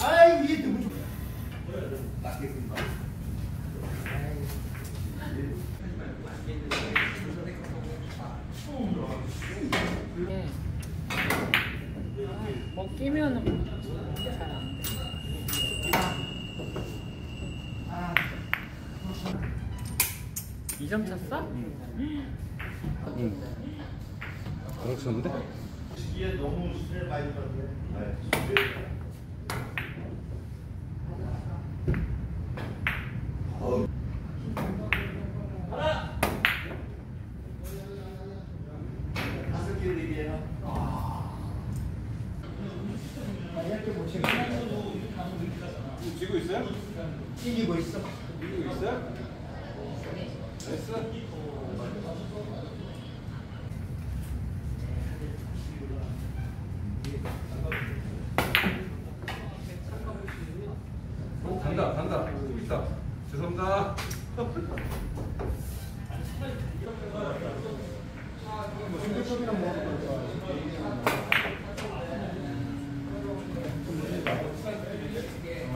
아이 이게 너무 좋. 낫겠습니다. 예. 아, 먹기면은 잘안 돼. 이점 찼어? 응. 그렇었는데? 이게 너무 스트레스 많이 받는데. 네. 어우. 다섯 개 얘기해라. 이렇게 못 지고 있어요? 이기고 있어. 이기고 있어요? 됐어? 어, 간다, 간다. 좀 있다. 죄송합니다.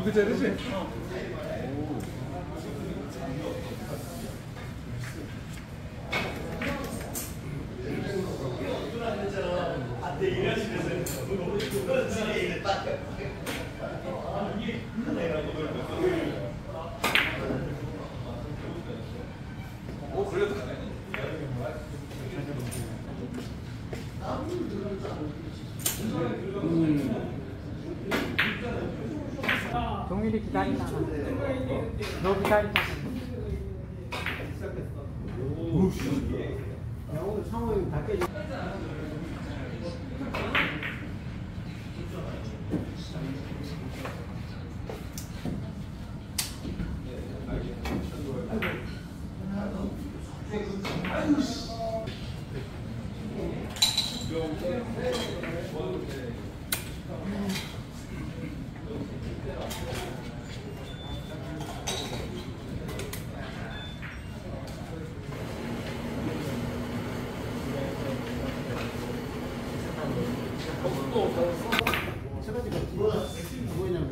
두 개짜리지? 오, 걸렸다. 동일이 기다리다가 너 기다리다가 오늘 상황이 바뀌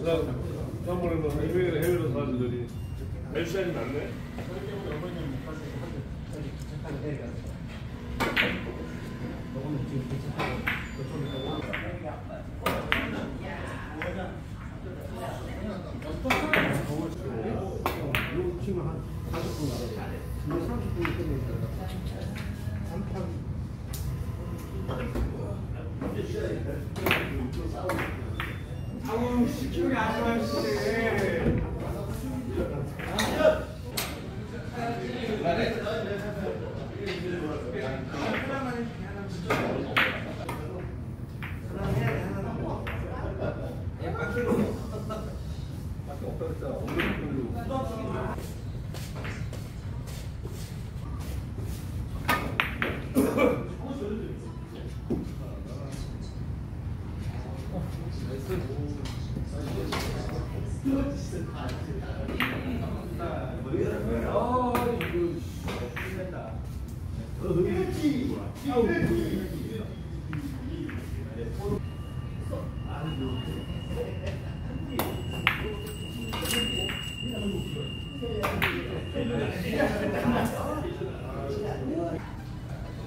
어. 지난번에는 해외, 해외로 사주더니 멜시안이 낫네? 지금 한 40분 가요. 30분 끝내니까. 아우 시키는 안 좋아하시네.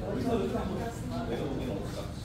여기서 여기서 한번 내가 보기는 없다.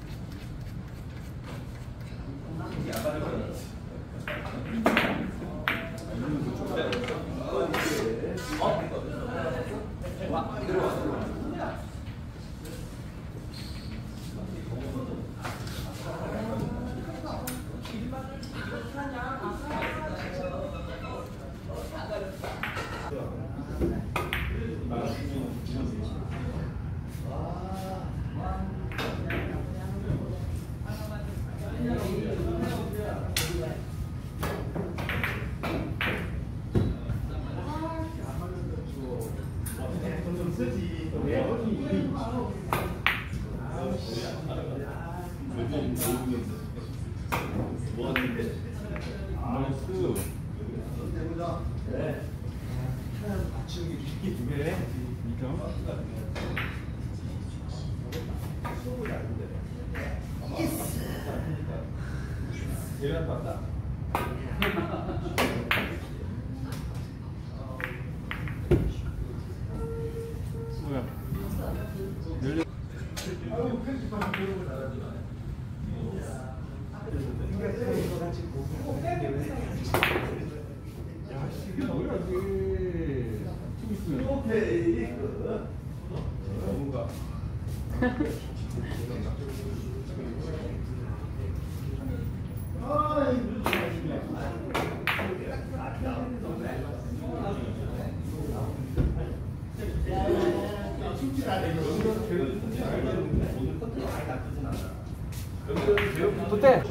나이스. 네. 2점. 얘가 봤다. 뭐야? 도대.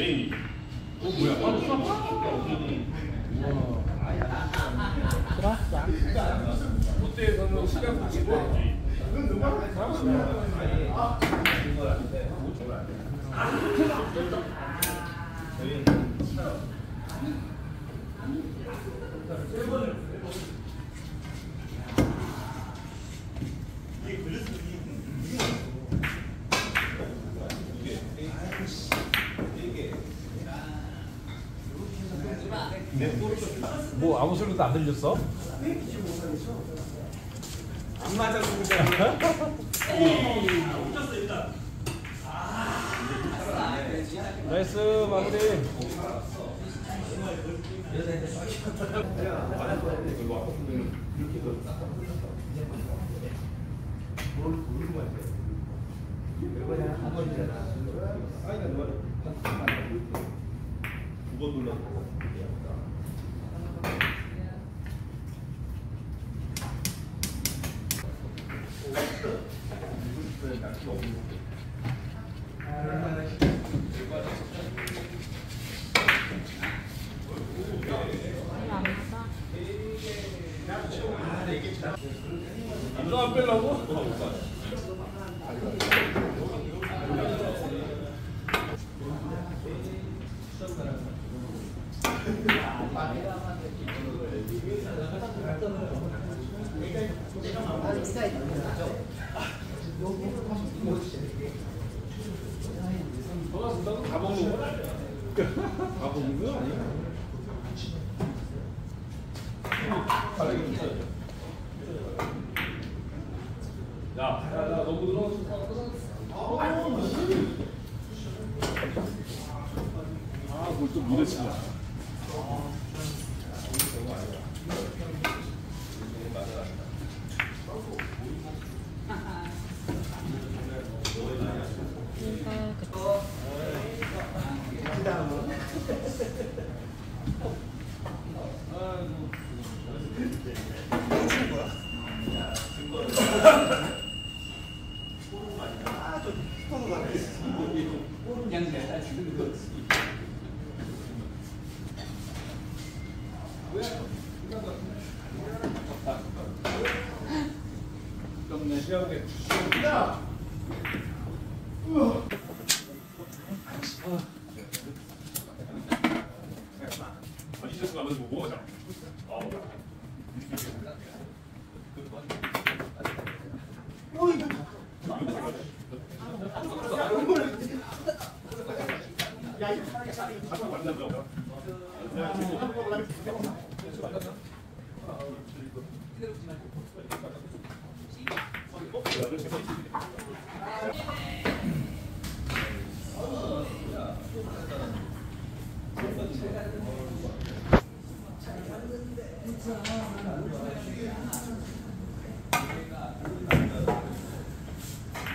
도대. 들어왔어. 롯데에서는 시간 붙이고 뭐 아무 소리도 안 들렸어? 안 맞아 죽으자. 나이스 마무리. 두번. 안 맞아. 이거 안 빼려고? 다 먹는 거야? 다 먹는 거 아니야? 야, 야, 야, 너무 늘어졌어. 아, 그걸 또 밀어치냐? 시합에 이제서 가면서 뭐 먹어자.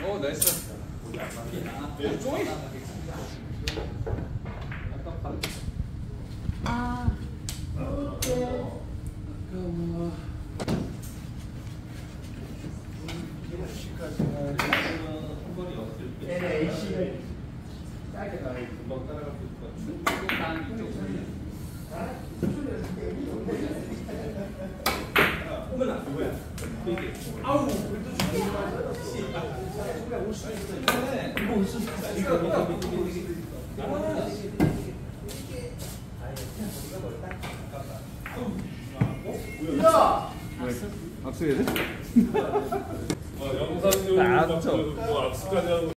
오, 나이스. 아, 짧게 아, 나 금방 따라갈 수 있을 것 같은데 난 이쪽 어머나 뭐야 아우 그래도 좋아 올수 있어 이거 올수 있어 야! 악수해야 돼? 아, 영상 좀 악수까지 하고